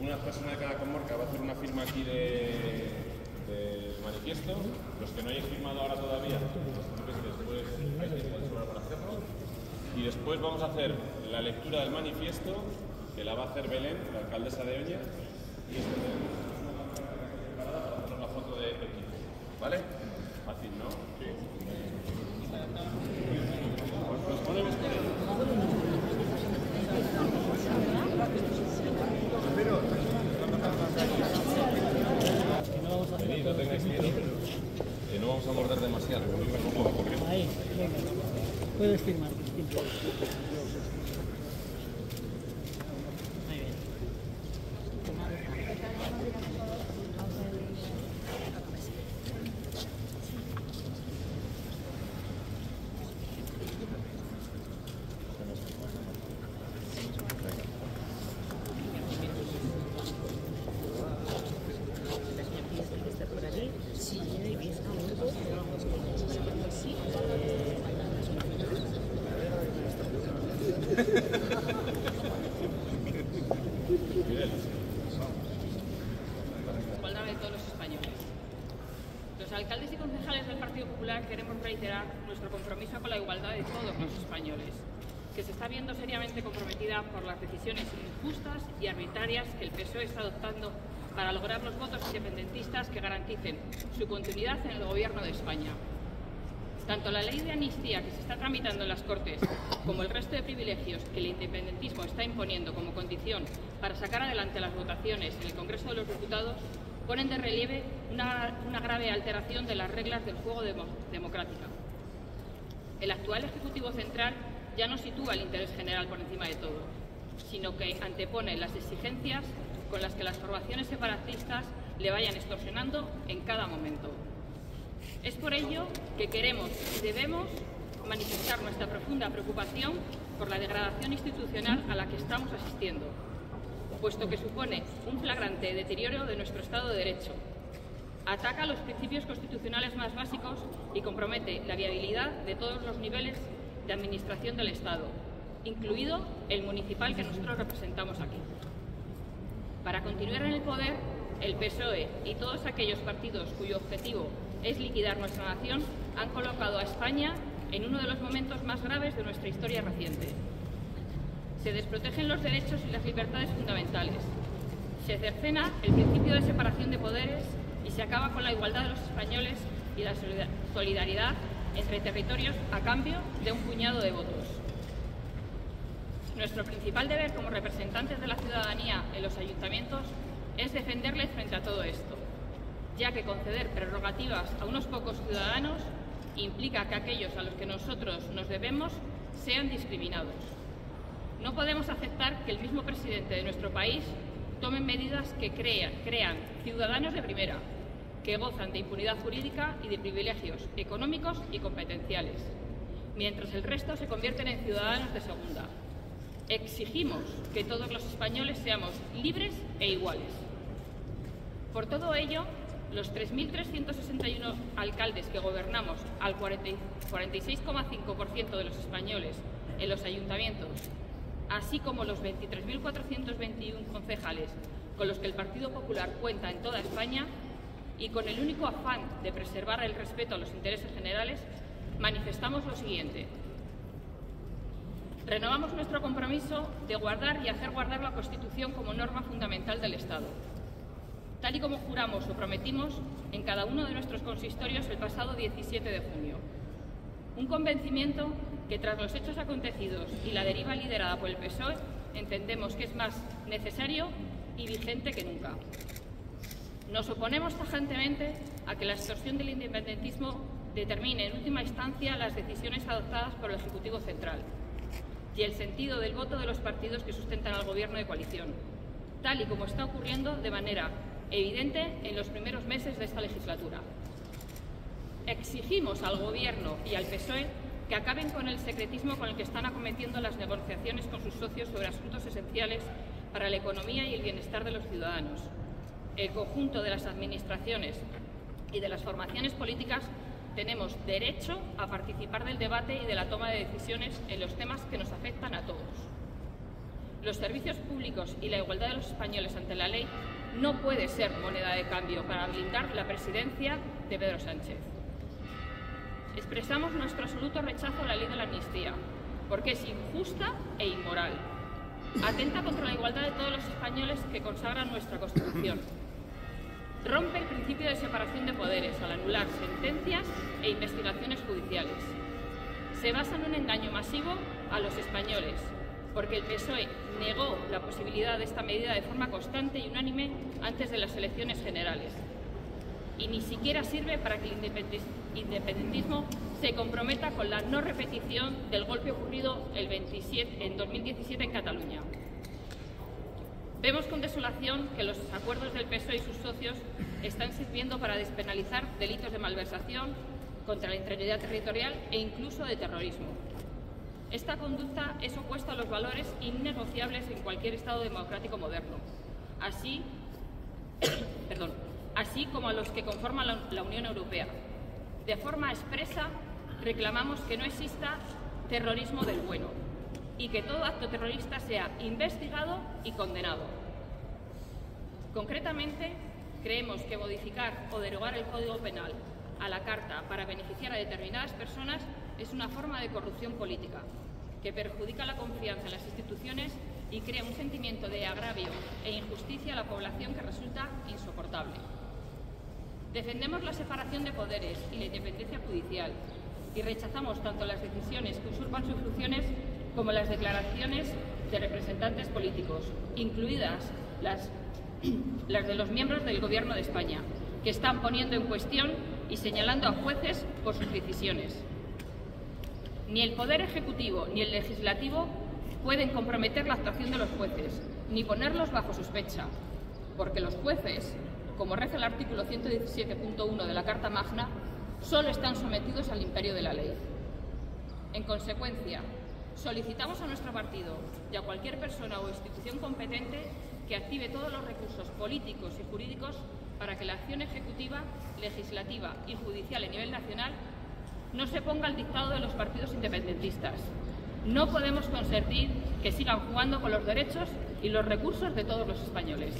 una persona de cada comarca va a hacer una firma aquí de, manifiesto. Los que no hayáis firmado ahora todavía, después hay tiempo de para hacerlo. Y después vamos a hacer la lectura del manifiesto, que la va a hacer Belén, la alcaldesa de Oña, y este hacer la foto de equipo. ¿Vale? Fácil, ¿no? Nos ponemos Venid, no tengáis miedo. Que no vamos a morder demasiado. Ahí, venga. Puedes firmar. Igualdad de todos los españoles. Los alcaldes y concejales del Partido Popular queremos reiterar nuestro compromiso con la igualdad de todos los españoles, que se está viendo seriamente comprometida por las decisiones injustas y arbitrarias que el PSOE está adoptando para lograr los votos independentistas que garanticen su continuidad en el Gobierno de España. Tanto la ley de amnistía que se está tramitando en las Cortes como el resto de privilegios que el independentismo está imponiendo como condición para sacar adelante las votaciones en el Congreso de los Diputados ponen de relieve una, grave alteración de las reglas del juego demo- democrático. El actual Ejecutivo Central ya no sitúa el interés general por encima de todo, sino que antepone las exigencias con las que las formaciones separatistas le vayan extorsionando en cada momento. Es por ello que queremos y debemos manifestar nuestra profunda preocupación por la degradación institucional a la que estamos asistiendo, puesto que supone un flagrante deterioro de nuestro Estado de Derecho. Ataca los principios constitucionales más básicos y compromete la viabilidad de todos los niveles de administración del Estado, incluido el municipal que nosotros representamos aquí. Para continuar en el poder, el PSOE y todos aquellos partidos cuyo objetivo es liquidar nuestra nación han colocado a España en uno de los momentos más graves de nuestra historia reciente. Se desprotegen los derechos y las libertades fundamentales. Se cercena el principio de separación de poderes y se acaba con la igualdad de los españoles y la solida- solidaridad entre territorios a cambio de un puñado de votos. Nuestro principal deber como representantes de la ciudadanía en los ayuntamientos es defenderles frente a todo esto, ya que conceder prerrogativas a unos pocos ciudadanos implica que aquellos a los que nosotros nos debemos sean discriminados. No podemos aceptar que el mismo presidente de nuestro país tome medidas que crea- crean ciudadanos de primera, que gozan de impunidad jurídica y de privilegios económicos y competenciales, mientras el resto se convierten en ciudadanos de segunda. Exigimos que todos los españoles seamos libres e iguales. Por todo ello, los 3.361 alcaldes que gobernamos al 40 46,5% de los españoles en los ayuntamientos, así como los 23.421 concejales con los que el Partido Popular cuenta en toda España, y con el único afán de preservar el respeto a los intereses generales, manifestamos lo siguiente. Renovamos nuestro compromiso de guardar y hacer guardar la Constitución como norma fundamental del Estado tal y como juramos o prometimos en cada uno de nuestros consistorios el pasado 17 de junio. Un convencimiento que tras los hechos acontecidos y la deriva liderada por el PSOE entendemos que es más necesario y vigente que nunca. Nos oponemos tajantemente a que la extorsión del independentismo determine en última instancia las decisiones adoptadas por el Ejecutivo Central y el sentido del voto de los partidos que sustentan al Gobierno de coalición, tal y como está ocurriendo de manera evidente en los primeros meses de esta legislatura. Exigimos al Gobierno y al PSOE que acaben con el secretismo con el que están acometiendo las negociaciones con sus socios sobre asuntos esenciales para la economía y el bienestar de los ciudadanos. El conjunto de las administraciones y de las formaciones políticas tenemos derecho a participar del debate y de la toma de decisiones en los temas que nos afectan a todos. Los servicios públicos y la igualdad de los españoles ante la ley no puede ser moneda de cambio para blindar la presidencia de Pedro Sánchez. Expresamos nuestro absoluto rechazo a la ley de la amnistía, porque es injusta e inmoral. Atenta contra la igualdad de todos los españoles que consagra nuestra Constitución. Rompe el principio de separación de poderes al anular sentencias e investigaciones judiciales. Se basa en un engaño masivo a los españoles, porque el PSOE negó la posibilidad de esta medida de forma constante y unánime antes de las elecciones generales. Y ni siquiera sirve para que el independentismo se comprometa con la no repetición del golpe ocurrido el 27, en 2017 en Cataluña. Vemos con desolación que los acuerdos del PSOE y sus socios están sirviendo para despenalizar delitos de malversación contra la integridad territorial e incluso de terrorismo. Esta conducta es opuesta a los valores innegociables en cualquier Estado democrático moderno, así, perdón, así como a los que conforman la, la Unión Europea. De forma expresa, reclamamos que no exista terrorismo del bueno y que todo acto terrorista sea investigado y condenado. Concretamente, creemos que modificar o derogar el Código Penal a la Carta para beneficiar a determinadas personas es una forma de corrupción política que perjudica la confianza en las instituciones y crea un sentimiento de agravio e injusticia a la población que resulta insoportable. Defendemos la separación de poderes y la independencia judicial y rechazamos tanto las decisiones que usurpan sus funciones como las declaraciones de representantes políticos, incluidas las, las de los miembros del Gobierno de España, que están poniendo en cuestión y señalando a jueces por sus decisiones. Ni el Poder Ejecutivo ni el Legislativo pueden comprometer la actuación de los jueces, ni ponerlos bajo sospecha, porque los jueces, como reza el artículo 117.1 de la Carta Magna, solo están sometidos al imperio de la ley. En consecuencia, solicitamos a nuestro partido y a cualquier persona o institución competente que active todos los recursos políticos y jurídicos para que la acción ejecutiva, legislativa y judicial a nivel nacional no se ponga al dictado de los partidos independentistas. No podemos consentir que sigan jugando con los derechos y los recursos de todos los españoles.